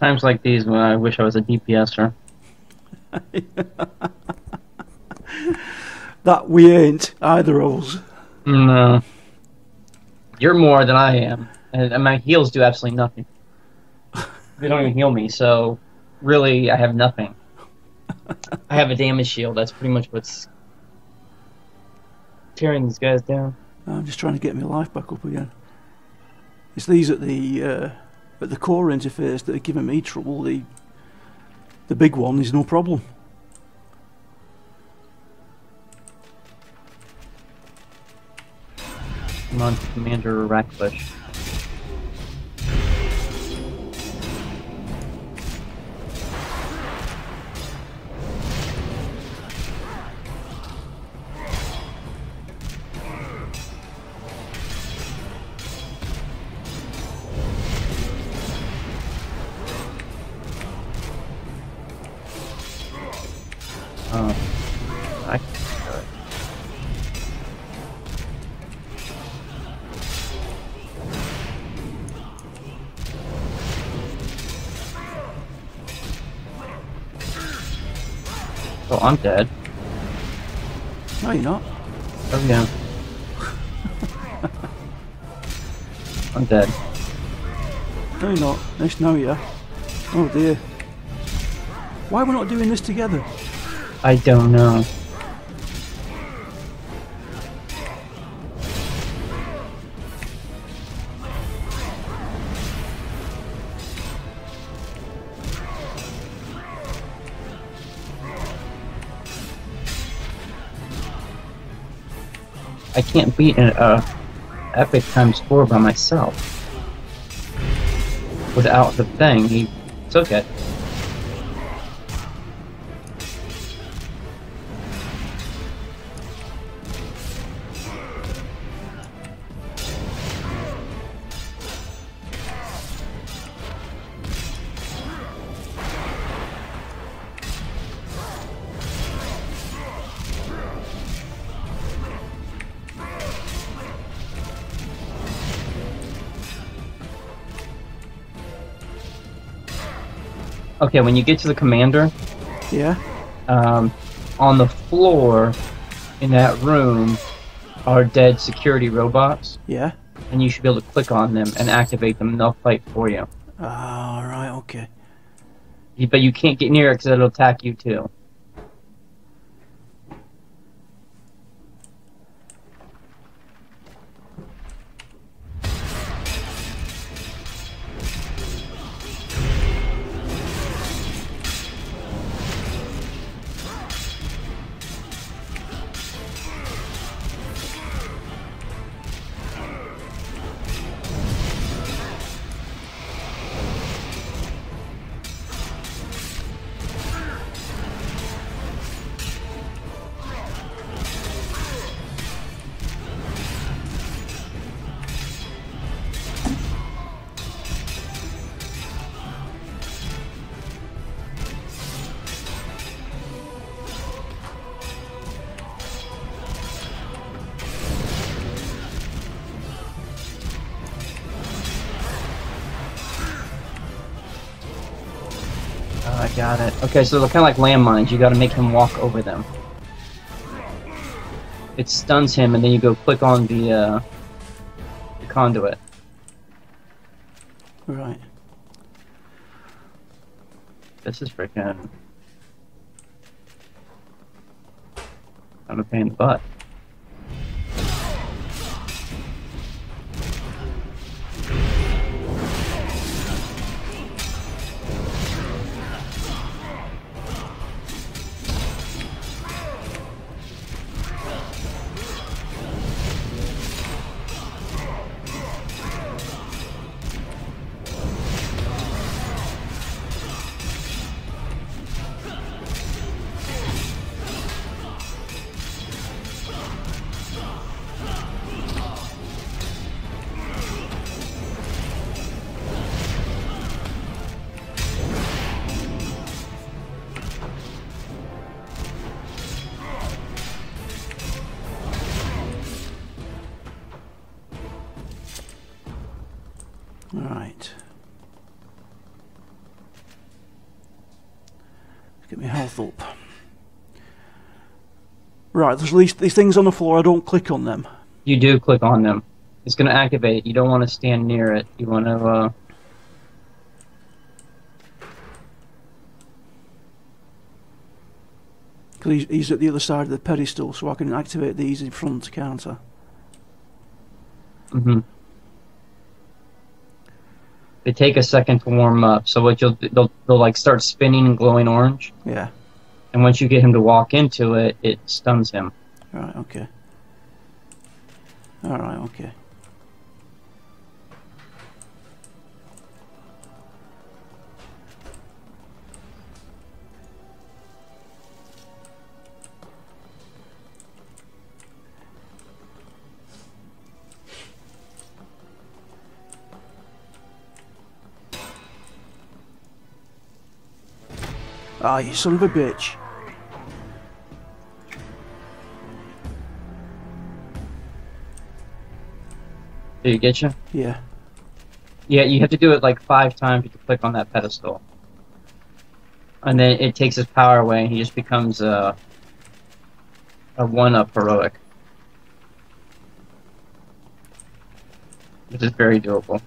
Times like these when I wish I was a DPSer. That we ain't either of us. No. You're more than I am. And, and my heals do absolutely nothing. they don't even heal me, so really I have nothing. I have a damage shield, that's pretty much what's tearing these guys down. I'm just trying to get my life back up again. It's these at the uh, at the core interface that are giving me trouble. The the big one is no problem. Come on, Commander Rackbush. Oh, I can do it. Oh, I'm dead. No, you're not. Oh yeah. I'm dead. No, you're not. Nice now, yeah. Oh dear. Why are we not doing this together? I don't know. I can't beat an uh, epic times four by myself. Without the thing, he took it. Okay, when you get to the commander, Yeah. um, on the floor in that room are dead security robots, Yeah. and you should be able to click on them and activate them, and they'll fight for you. Ah, right. Okay. But you can't get near it because it'll attack you too. Got it. Okay, so they're kind of like landmines. You got to make him walk over them. It stuns him, and then you go click on the, uh, the conduit. Right. This is freaking. I'm a pain in the butt. Get my health up. Right, there's these, these things on the floor, I don't click on them. You do click on them. It's going to activate. You don't want to stand near it. You want to. Uh... Because he's, he's at the other side of the pedestal, so I can activate these in front, can't I? hmm They take a second to warm up. So what you'll they'll they'll like start spinning and glowing orange. Yeah. And once you get him to walk into it, it stuns him. All right. okay. Alright, okay. Ah, you son of a bitch. Did it get you? Yeah. Yeah, you have to do it like five times to click on that pedestal. And then it takes his power away and he just becomes a, a one-up heroic. Which is very doable.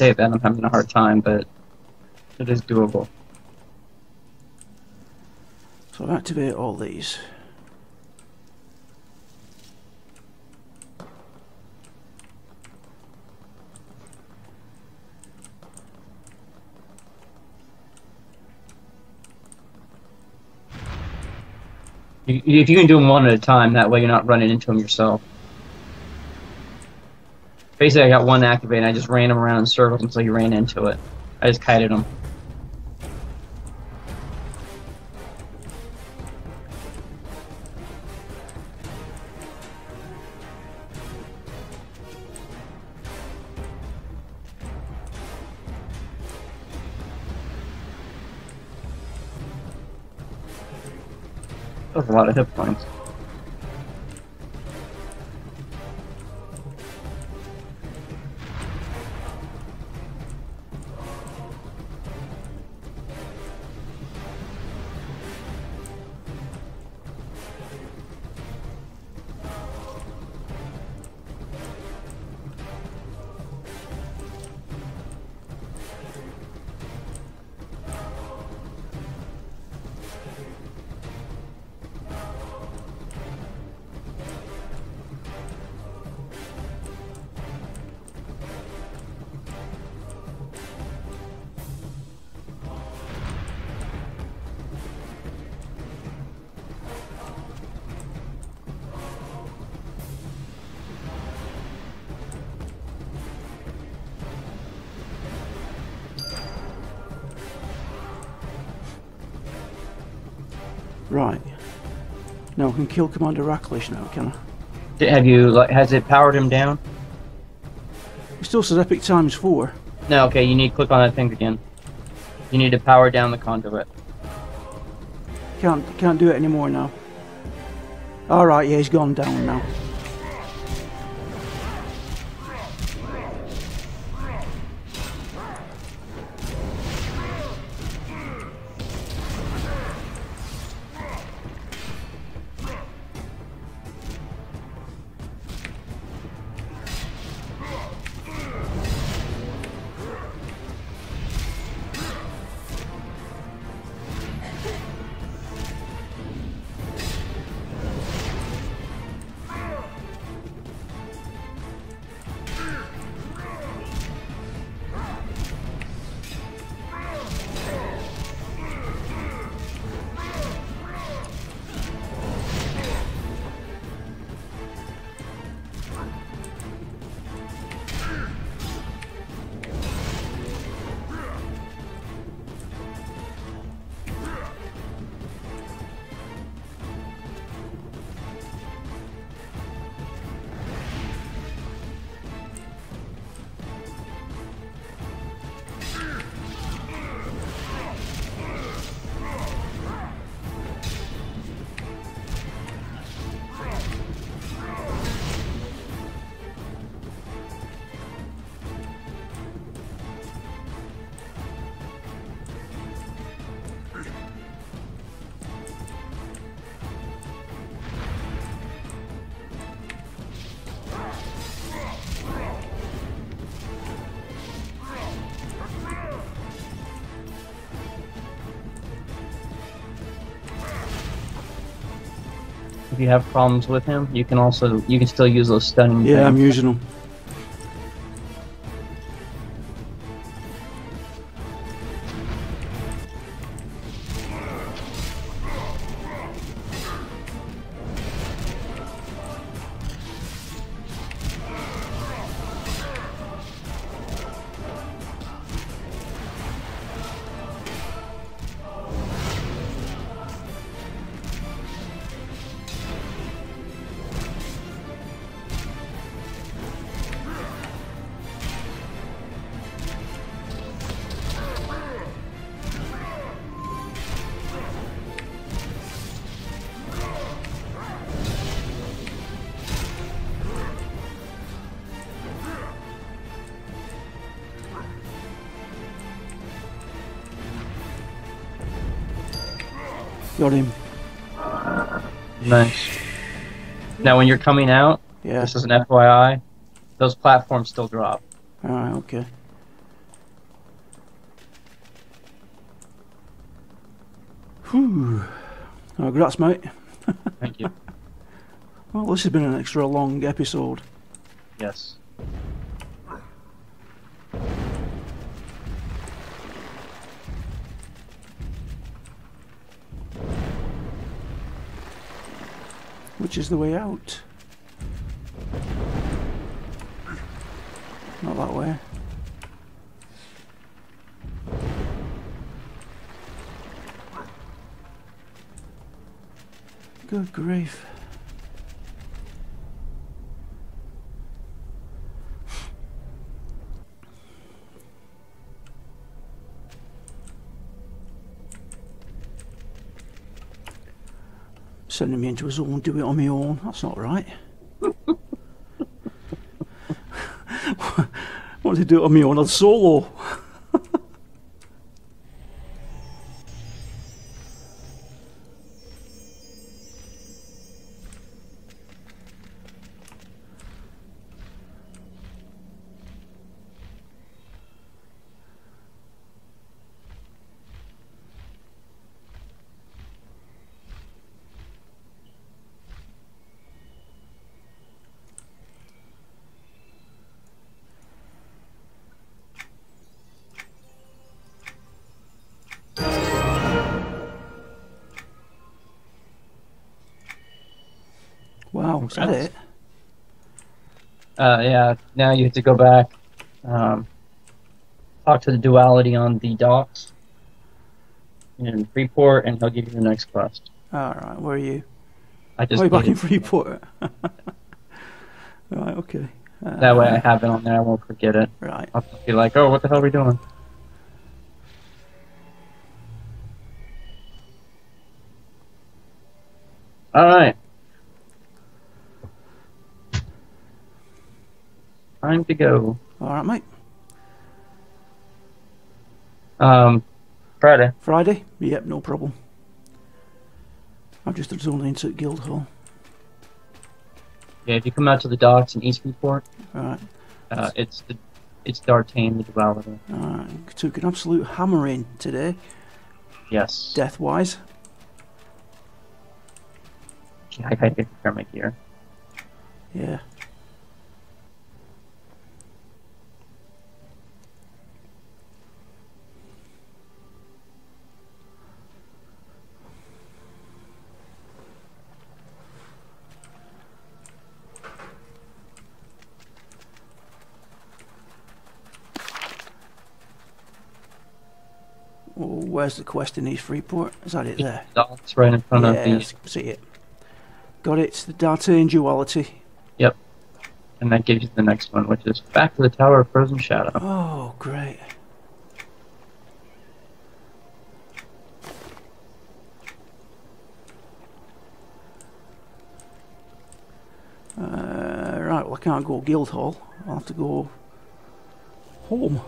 Say that I'm having a hard time, but it is doable. So activate all these. If you can do them one at a time, that way you're not running into them yourself. Basically, I got one activated, and I just ran him around in circles until he ran into it. I just kited him. That was a lot of hit points. Right. Now I can kill Commander Racklish now, can I? Have you like? Has it powered him down? It still says epic times four. No. Okay. You need to click on that thing again. You need to power down the conduit. Can't can't do it anymore now. Alright, yeah, he's gone down now. If you have problems with him, you can also you can still use those stunning. Yeah, I'm using them. Got him. Nice. Now, when you're coming out, Yeah. this is an FYI, those platforms still drop. Alright, okay. Whew. Oh, congrats, mate. Thank you. Well, this has been an extra long episode. yes. Which is the way out? Not that way. Good grief. Sending me into a zone, do it on my own. That's not right. Want to do it on my own? I'd solo. Wow, is that it? Uh, yeah. Now you have to go back, um, talk to the duality on the docks in Freeport, and he'll give you the next quest. Alright, where are you? I just Oh, back in Freeport. right, okay. Uh, that way I have it on there. I won't forget it. Right. I'll be like, oh, what the hell are we doing? All Time to go. Alright, mate. Um, Friday. Friday? Yep, no problem. I've just zoned into Guildhall. Yeah, if you come out to the docks in East Freeport, Alright, uh, it's the it's D'Artane the duality. alright. Took an absolute hammering today, Yes. death wise. Yeah, I gotta prepare my gear. Yeah. Where's the quest in East Freeport? Is that it there? Docks right in front yeah, of the, see it. Got it. The D'Artane duality. Yep. And that gives you the next one, which is back to the Tower of Frozen Shadow. Oh, great. Uh, right, well, I can't go Guildhall. I'll have to go home.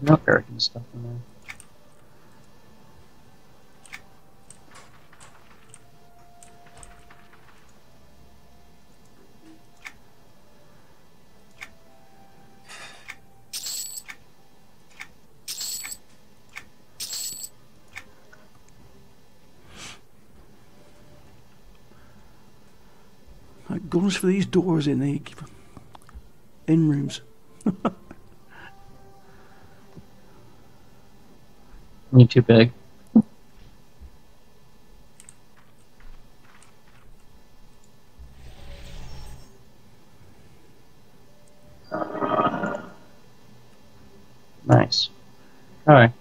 There's no American stuff in there. That goes for these doors in the in rooms. You too big. Nice. Alright.